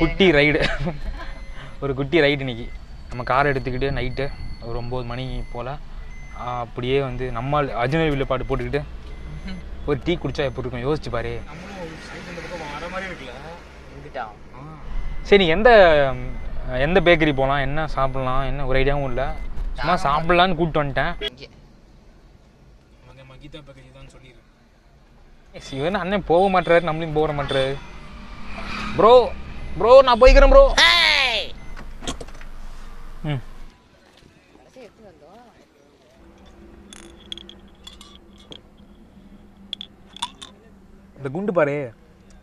குட்டி ரைடு. ஒரு குட்டி ரைடு இன்னைக்கு. நம்ம கார் எடுத்துக்கிட்டு நைட்டு ஒரு ஒம்பது மணி போல் அப்படியே வந்து நம்ம அஜினல் பாட்டு போட்டுக்கிட்டு ஒரு டீ குடிச்சா எப்படி இருக்கும்? யோசிச்சு பாரு. சரி எந்த எந்த பேக்கரி போகலாம் என்ன சாப்பிட்லாம்? என்ன? ஒரு ஐடியாவும் இல்லை. சும்மா சாப்பிட்லான்னு கூப்பிட்டு வந்துட்டேன். இங்கே. மகிதா பேக்கரி தான் சொல்லிடுறேன் சிவன் அண்ணன் போக மாட்டாரு நம்மளையும் போக மாட்டாரு ப்ரோ ப்ரோ நான் போய்க்கிறேன் ப்ரோ ம் இந்த குண்டு பாரு.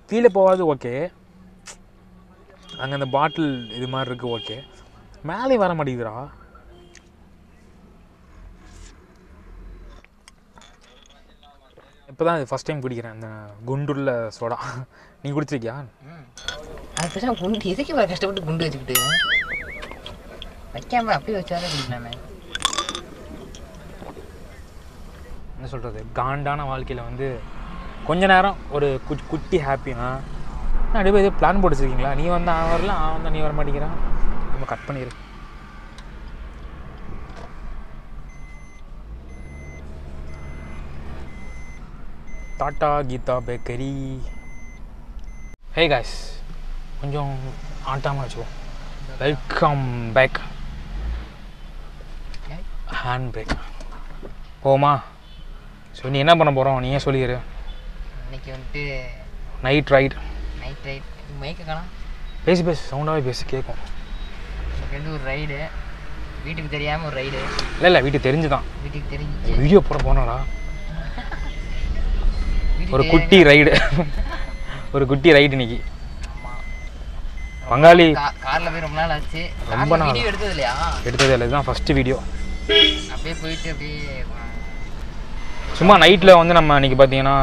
கீழே போகாது ஓகே அங்கே அந்த பாட்டில் இது மாதிரி இருக்கு ஓகே மேலே வர மாட்டேங்குதுடா. இப்போ தான் ஃபஸ்ட் டைம் குடிக்கிறேன் இந்த குண்டுள்ள சோடா. நீ குடிச்சிருக்கியா? அது பேசாம குண்டு எதுக்கு இவ்வளோ கஷ்டப்பட்டு குண்டு வச்சுக்கிட்டு? வைக்காம அப்படியே வச்சாலே குடிக்கலாமே. என்ன சொல்கிறது காண்டான வாழ்க்கையில் வந்து கொஞ்ச நேரம் ஒரு குட்டி குட்டி ஹாப்பினா அப்படியே போய் எதுவும் பிளான் போட்டு வச்சிருக்கீங்களா நீ வந்தா அவன் வரல அவன் வந்தா நீ வர மாட்டேங்கிறான் நம்ம கட் பண்ணிடு. Tata Geetha bakery hey guys கொஞ்சம் ஆட்டாமல் வச்சுக்கோ. வெல்கம் பேக் ஹேண்ட் பிரேக் போமா? ஸோ நீ என்ன பண்ண போகிறோம் நீயே சொல்லிடு இன்னைக்கு வந்துட்டு நைட் ரைட் நைட் ரைட் மைக்க காணோம் பேசி பேசி சவுண்டாகவே பேசி கேட்கும் வந்து ஒரு ரைடு வீட்டுக்கு தெரியாமல் ஒரு ரைடு இல்லை இல்லை வீட்டுக்கு தெரிஞ்சு தான் வீட்டுக்கு தெரிஞ்சு வீடியோ போட போனடா ஒரு குட்டி ரைடு. ஒரு குட்டி ரைடு இன்னைக்கு. பங்காளி. கார்ல போய் ரொம்ப நாள் ஆச்சு. ரொம்ப நாள். வீடியோ எடுத்தது இல்லையா எடுத்தது இல்லை. இதுதான் ஃபஸ்ட்டு வீடியோ அப்படியே போயிட்டு அப்படியே சும்மா நைட்டில் வந்து நம்ம இன்னைக்கு பார்த்தீங்கன்னா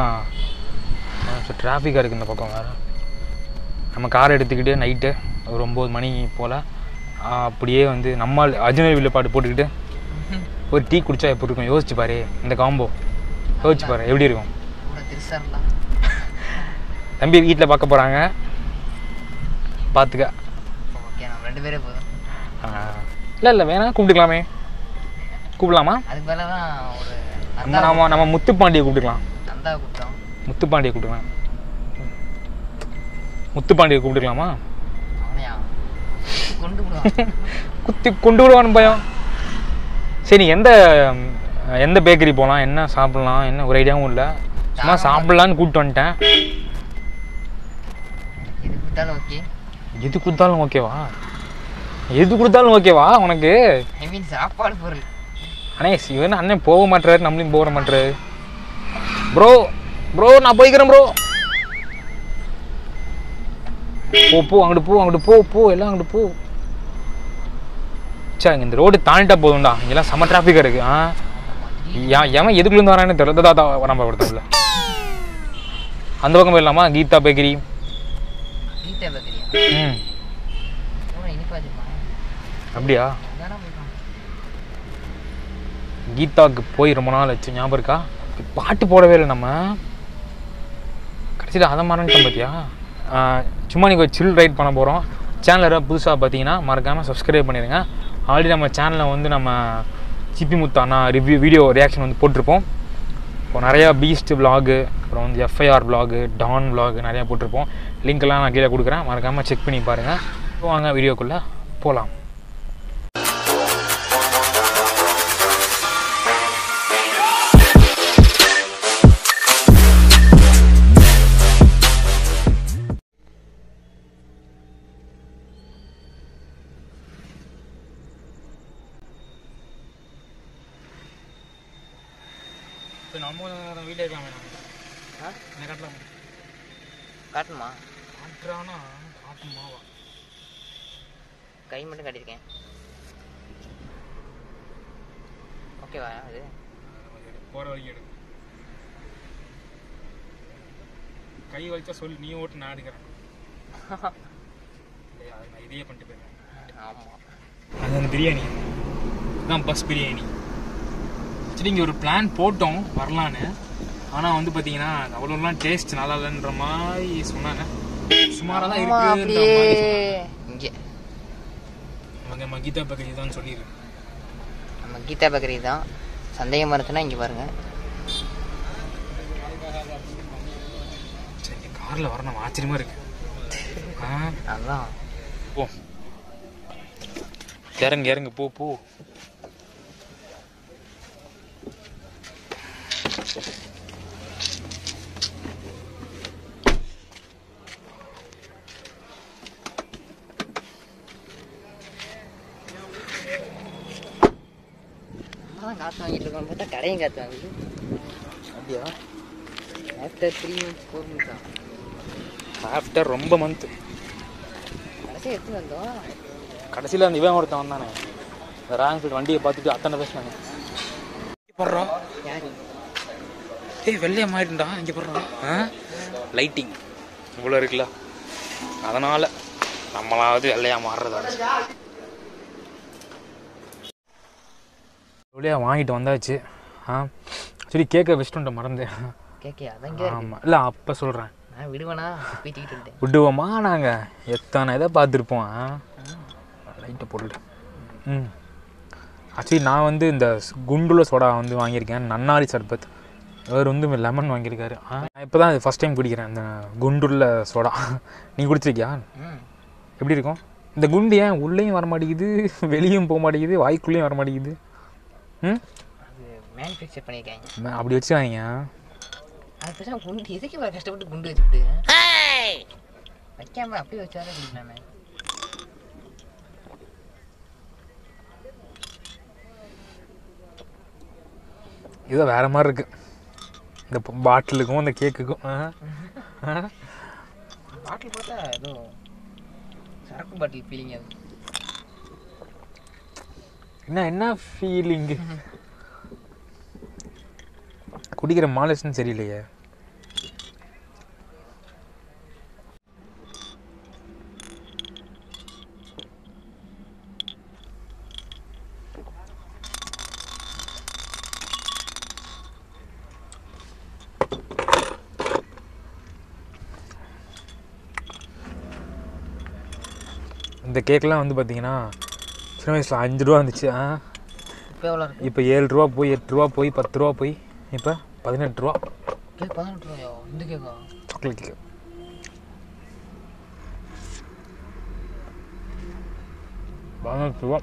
டிராஃபிக்காக இருக்குது இந்த பக்கம் வேறு. நம்ம கார் எடுத்துக்கிட்டு நைட்டு ஒரு ஒம்பது மணி போல் அப்படியே வந்து நம்ம அஜினல் வில்ல பாட்டு போட்டுக்கிட்டு ஒரு டீ குடிச்சா எப்படி இருக்கும்? யோசிச்சு பாரு இந்த காம்போ யோசிச்சு பாரு எப்படி இருக்கும்? கூட திருசாரலாம் தம்பி வீட்டில் பார்க்க போகிறாங்க பார்த்துக்க ஓகே நம்ம ரெண்டு பேரே போதும். இல்லை இல்லை வேணா கூப்பிட்டுக்கலாமே. கூப்பிடலாமா? அதுக்கு மேலே தான் ஒரு நம்ம நம்ம நம்ம முத்துப்பாண்டியை கூப்பிட்டுக்கலாம். நந்தா கூப்பிட்டோம். முத்துப்பாண்டியை கூப்பிட்டுக்கலாம். முத்துப்பாண்டியை கூப்பிட்டுக்கலாமா? குத்தி கொண்டு விடுவான்னு பயம். சரி எந்த எந்த பேக்கரி போகலாம் என்ன சாப்பிட்லாம்? என்ன ஒரு ஐடியாவும் இல்லை. சும்மா சாப்பிட்லான்னு கூப்பிட்டு வந்துட்டேன். எது கொடுத்தாலும் ஓகே எது கொடுத்தாலும் ஓகேவா எது கொடுத்தாலும் ஓகேவா உனக்கு? ஐ மீன் சாப்பாடு பொருள். அண்ணே சிவன் அண்ணன் போக மாட்டாரு நம்மளையும் போக மாட்டாரு ப்ரோ ப்ரோ நான் போய்க்கிறேன் ப்ரோ போ போ அங்கிட்டு போ அங்கிட்டு போ போ எல்லாம் அங்கிட்டு போ. சே இந்த ரோடு தாண்டிட்டா போதும்டா. இங்கெல்லாம் செம டிராஃபிக்காக இருக்கு ஆ? எவன் எதுக்குள்ளேருந்து வரான்னு தெரியல தா தா நம்ம ஒருத்தவங்கள அந்த பக்கம் போயிடலாமா? கீதா பேக்கரி. கீதா ம். அப்படியா? கீதாவுக்கு போய் ரொம்ப நாள் ஆச்சு. ஞாபகம் இருக்கா? பாட்டு போடவே இல்லை நம்ம. கடைசியில் அதை மறந்துட்டோம் பார்த்தியா சும்மா நீங்கள் சில் ரைட் பண்ண போகிறோம் சேனல் யாராவது புதுசாக பார்த்தீங்கன்னா மறக்காமல் சப்ஸ்கிரைப் பண்ணிடுங்க ஆல்ரெடி நம்ம சேனலில் வந்து நம்ம சிப்பி முத்தானா ரிவ்யூ வீடியோ ரியாக்ஷன் வந்து போட்டிருப்போம். இப்போ நிறையா பீஸ்ட் vlog அப்புறம் வந்து எஃப்ஐஆர் vlog டான் vlog நிறையா போட்டிருப்போம். லிங்க்லாம் நான் கீழே கொடுக்குறேன். மறக்காமல் செக் பண்ணி பாருங்கள் வாங்க வீடியோக்குள்ளே போகலாம் கை மட்டும் காட்டியிருக்கேன் ஓகேவா அது? போகிற வழிக்கு எடு. கை வலிச்சா சொல்லு நீ ஓட்டு நான் எடுக்கிறேன் இதையே பண்ணிட்டு போயிருக்கேன் ஆமாம் அது அந்த பிரியாணி. இதுதான் பஸ் பிரியாணி. ஆக்சுவலி இங்கே ஒரு பிளான் போட்டோம் வரலான்னு. ஆனால் வந்து பார்த்தீங்கன்னா அவ்வளோலாம் டேஸ்ட் நல்லா இல்லைன்ற மாதிரி சொன்னாங்க. சுமாராக தான் ஆமா, இருக்கு இங்கே. அவங்க நம்ம கீதா பக்கரி தான் சொல்லிடு நம்ம கீதா பேக்கரி தான். சந்தேகமாக இருந்துச்சுன்னா இங்கே பாருங்க. சரி காரில் வர நம்ம ஆச்சரியமா இருக்கு. ஆ? அதான். போ. இறங்கு இறங்கு போ போ. வாங்கிட்டு இருக்கோம் பார்த்தா கடையும் காசு வாங்குது. அப்படியா? ஆஃப்டர் த்ரீ மந்த்ஸ் ஃபோர் மந்த்ஸா ஆஃப்டர் ரொம்ப மந்த் கடைசி எடுத்து வந்தோம். கடைசியில் அந்த இவன் ஒருத்தன் வந்தானே. ராங் சைடு வண்டியை பார்த்துட்டு அத்தனை பேசினாங்க போடுறோம் யாரு? ஏய் வெள்ளையா மாறிட்டா இங்கே போடுறோம் லைட்டிங் இவ்வளோ இருக்குல்ல. அதனால் நம்மளாவது வெள்ளையா மாறுறதா? வெள்ளையா வாங்கிட்டு வந்தாச்சு. ஆ சரி கேட்க வச்சுட்டு மறந்தேன் கேக்கே அதான் ஆமாம் இல்லை அப்போ சொல்கிறேன் நான் விடுவேனா? விடுவோமா நாங்கள் எத்தனை இதை பார்த்துருப்போம் லைட்டை போட்டுட்டு. ம். ஆக்சுவலி நான் வந்து இந்த குண்டுல சோடா வந்து வாங்கியிருக்கேன் நன்னாரி சர்பத். அவர் வந்து லெமன் வாங்கியிருக்காரு ஆ? நான் இப்போ தான் ஃபஸ்ட் டைம் குடிக்கிறேன் இந்த குண்டுள்ள சோடா. நீ குடிச்சிருக்கியா? எப்படி இருக்கும்? இந்த குண்டு ஏன் உள்ளேயும் வர மாட்டேங்குது வெளியும் போக மாட்டேங்குது வாய்க்குள்ளேயும் வர மாட்டேங்குது ம்? அது மேனுஃபேக்சர் பண்ணியிருக்காங்க அப்படி வச்சுக்காதீங்க. அது பேசாம குண்டு எதுக்கு இவ்வளவு கஷ்டப்பட்டு குண்டு வச்சுக்கிட்டு. வைக்காம அப்படியே வச்சாலே குடிக்கலாமே இதோ வேற மாதிரி இருக்கு. இந்த பாட்டிலுக்கும் இந்த கேக்குக்கும். பாட்டில் பார்த்தா ஏதோ சரக்கு பாட்டில் ஃபீலிங் அது. என்ன என்ன ஃபீலிங்கு குடிக்கிற மாலசன் சரியில்லையே. இந்த கேக்கெலாம் வந்து பார்த்தீங்கன்னா சின்ன வயசில் அஞ்சு ரூபா இருந்துச்சு ஆ. இப்போ எவ்வளோ இப்போ ஏழு ரூபா போய் எட்டு ரூபா போய் பத்து ரூபா போய் இப்போ பதினெட்டு ரூபா. பதினெட்டு ரூபாயோ? இந்த கேக்கா? சாக்லேட் கேக் பதினெட்டு ரூபா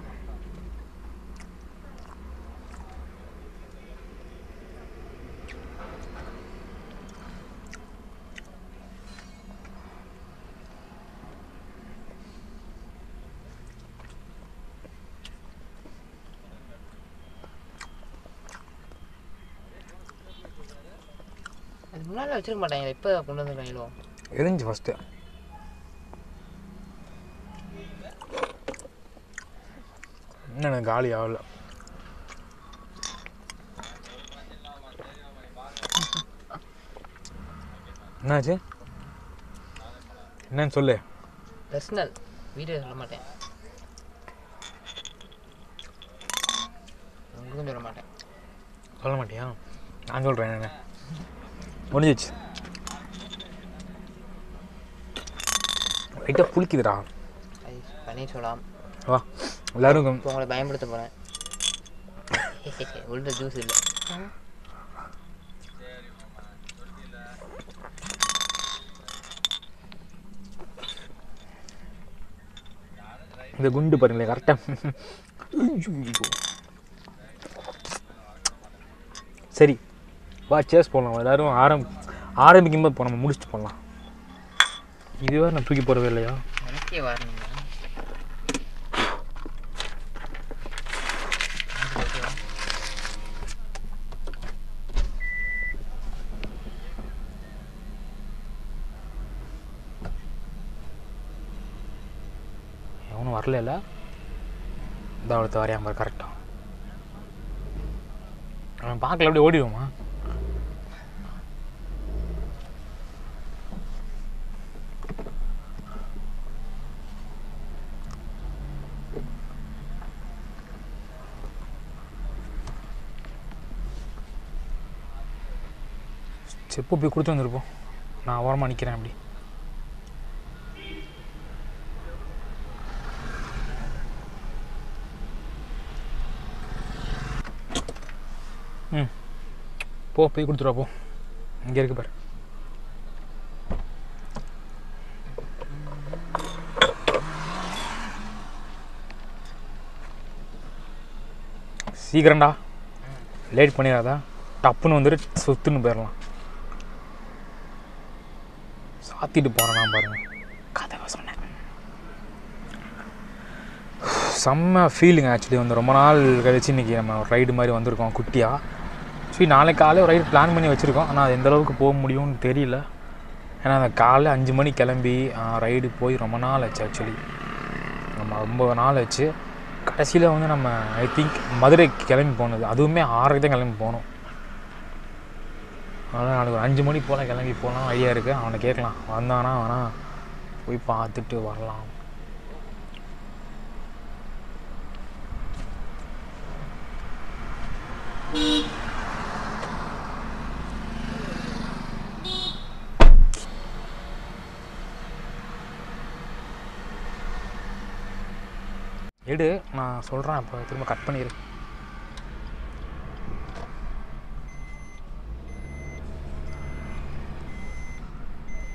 அது முன்னாடி வச்சிருக்க மாட்டாங்க? இப்போ கொண்டு வந்து கையிலும் எரிஞ்சு ஃபஸ்ட்டு இன்னும் எனக்கு காலி ஆகல. என்னாச்சு? என்னன்னு சொல்லு. பர்சனல் வீடியோ சொல்ல மாட்டேன். உங்களுக்கும் சொல்ல மாட்டேன். சொல்ல மாட்டியா? நான் சொல்கிறேன் என்ன முடிஞ்சிச்சு. லைட்டாக புளிக்குதுடா பன்னீர் சொல்லலாம் வா எல்லாரும் இப்போ உங்களை பயன்படுத்த போகிறேன் உள்ள ஜூஸ் இல்லை. இந்த குண்டு பாருங்களேன் கரெக்டாக சரி வா சேஸ் போடலாம். எல்லாரும் ஆரம் ஆரம்பிக்கும்போது போ நம்ம முடிச்சுட்டு போடலாம் இதுவே நான் தூக்கி போடவே இல்லையா? எனக்கே வரணுங்க எவனும் வரல இந்த அடுத்த வரையாம பாரு கரெக்டாக அவன் பார்க்கல அப்படியே ஓடிடுவோமா செப்பு போய் கொடுத்து வந்துருப்போம் நான் ஓரமாக நிற்கிறேன் அப்படி. ம். போ போய் கொடுத்துருவா போ. இங்கே இருக்கு பாரு. சீக்கிரம்டா. லேட் பண்ணிடாதா. டப்புன்னு வந்துட்டு சுத்துன்னு போயிடலாம். சாத்திட்டு போகிறேன்னா பாருங்க. கதவை சொன்னேன். செம்ம ஃபீலிங் ஆக்சுவலி வந்து ரொம்ப நாள் கழிச்சு இன்றைக்கி நம்ம ஒரு ரைடு மாதிரி வந்திருக்கோம் குட்டியாக சரி நாளைக்கு காலையில் ஒரு ரைடு பிளான் பண்ணி வச்சுருக்கோம். ஆனால் அது எந்த அளவுக்கு போக முடியும்னு தெரியல. ஏன்னா அந்த காலைல அஞ்சு மணி கிளம்பி ரைடு போய் ரொம்ப நாள் ஆச்சு ஆக்சுவலி நம்ம ரொம்ப நாள் ஆச்சு. கடைசியில் வந்து நம்ம ஐ திங்க் மதுரை கிளம்பி போனது. அதுவுமே ஆறரைக்கு தான் கிளம்பி போனோம். அதனால் நாளைக்கு ஒரு அஞ்சு மணி போல் கிளம்பி போகலாம் ஐடியா இருக்குது அவனை கேட்கலாம். வந்தானா வேணா போய் பார்த்துட்டு வரலாம். எடு நான் சொல்கிறேன் இப்போ திரும்ப கட் பண்ணிடு.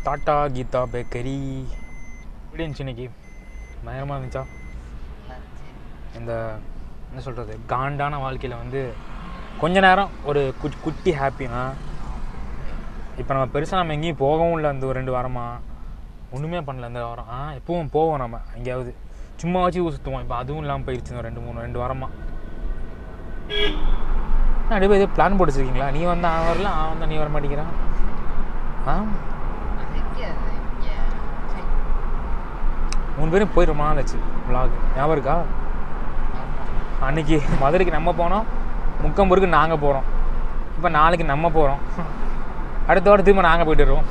Tata Geetha bakery. எப்படி இருந்துச்சு இன்னைக்கு? பயங்கரமாக இருந்துச்சா? இந்த என்ன சொல்கிறது காண்டான வாழ்க்கையில் வந்து கொஞ்ச நேரம் ஒரு குட் குட்டி ஹாப்பினா இப்போ நம்ம பெருசாக நம்ம எங்கேயும் போகவும் இல்லை அந்த ஒரு ரெண்டு வாரமாக ஒன்றுமே பண்ணல இந்த வாரம். ஆ எப்பவும் போவோம் நம்ம எங்கேயாவது. சும்மா வச்சு ஊர் சுற்றுவோம் இப்போ அதுவும் இல்லாமல் போயிடுச்சு இந்த ரெண்டு மூணு ரெண்டு வாரமாக அடிப்பா போய் பிளான் போட்டு வச்சுருக்கீங்களா நீ வந்தால் அவன் வரல அவன் வந்தால் நீ வர மாட்டேங்கிறான் ஆ? மூணு பேரும் போய் ரொம்ப நாள் ஆச்சு vlog. ஞாபகம் இருக்கா? அன்னைக்கு மதுரைக்கு நம்ம போனோம் முக்கம்பூருக்கு நாங்கள் போகிறோம் இப்போ நாளைக்கு நம்ம போகிறோம் அடுத்த வாரம் திரும்ப நாங்கள் போயிட்டு வருவோம்.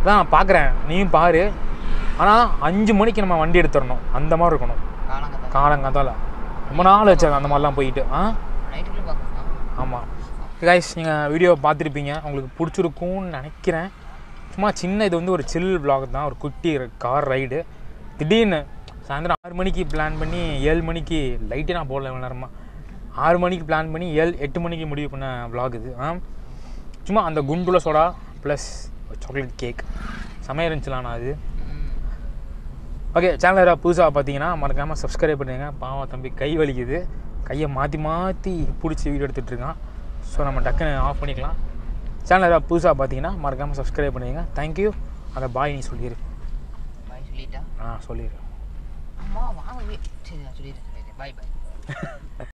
அதான் பார்க்குறேன் நீயும் பாரு. ஆனால் அஞ்சு மணிக்கு நம்ம வண்டி எடுத்துடணும். அந்த மாதிரி இருக்கணும். காலங்காத்தால? ரொம்ப நாள் வச்சாங்க அந்த மாதிரிலாம் போயிட்டு. ஆ? ஆமாம் கைஸ் நீங்கள் வீடியோ பார்த்துருப்பீங்க. உங்களுக்கு பிடிச்சிருக்கும்னு நினைக்கிறேன். சும்மா சின்ன இது வந்து ஒரு சில் விளாக் தான். ஒரு குட்டி கார் ரைடு திடீர்னு சாயந்தரம் ஆறு மணிக்கு பிளான் பண்ணி ஏழு மணிக்கு லைட்டே நான் போடல இவ்வளோ நேரமாக ஆறு மணிக்கு பிளான் பண்ணி ஏழு எட்டு மணிக்கு முடிவு பண்ண விளாக் இது. ஆ? சும்மா அந்த குண்டுல சோடா ப்ளஸ் சாக்லேட் கேக் செமையாக இருந்துச்சுலாண்ணா அது. ஓகே சேனல் யாராவது புதுசாக பார்த்தீங்கன்னா மறக்காமல் சப்ஸ்கிரைப் பண்ணுங்க பாவம் தம்பி கை வலிக்குது. கையை மாற்றி மாற்றி பிடிச்சி வீடியோ எடுத்துகிட்டு இருக்கான். ஸோ நம்ம டக்குன்னு ஆஃப் பண்ணிக்கலாம். சேனல் யாராவது புதுசாக பார்த்தீங்கன்னா மறக்காமல் சப்ஸ்கிரைப் பண்ணுங்க தேங்க்யூ அதை பாய் நீ சொல்லிடு பாய் சொல்லிட்டா? ஆ சொல்லிடு அம்மா வாங்க சரி சொல்லிடுறேன். பாய் பாய்.